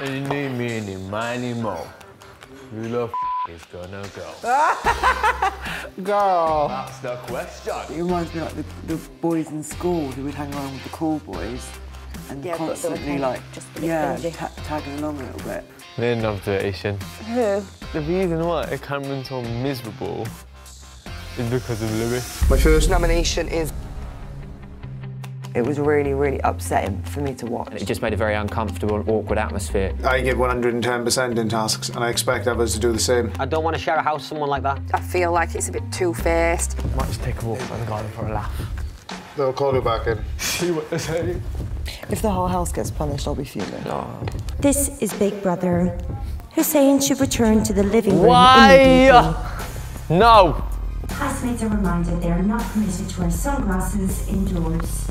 Any, meeny, miny, mo. Who the f is gonna go? Girl. That's the question. It reminds me like the, the boys in school who would hang around with the cool boys and Yeah, but they were constantly like just yeah ta- tagging along a little bit. Main observation. Who? The reason why Cameron's so miserable is because of Lewis. My first nomination is. It was really, really upsetting for me to watch. It just made a very uncomfortable and awkward atmosphere. I give 110% in tasks, and I expect others to do the same. I don't want to share a house with someone like that. I feel like it's a bit two-faced. Might just take a walk around the garden for a laugh. They'll call you back in. See what they say. If the whole house gets punished, I'll be fuming. No. This is Big Brother. Hussain should return to the living room Why? No! Housemates are reminded they are not permitted to wear sunglasses indoors.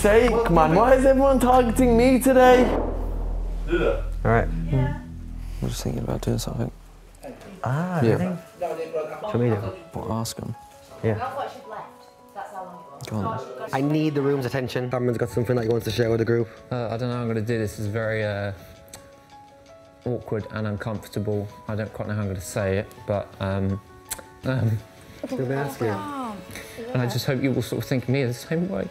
Sake, man, why is everyone targeting me today? All right. I'm just thinking about doing something. Ah, Yeah. For me, Well, ask him. Go on. I need the room's attention. Cameron's got something that he wants to share with the group. Uh, I don't know how I'm going to do this. It's very uh, awkward and uncomfortable. I don't quite know how I'm going to say it, but um, um, You'll be and I just hope you will sort of think of me the same way.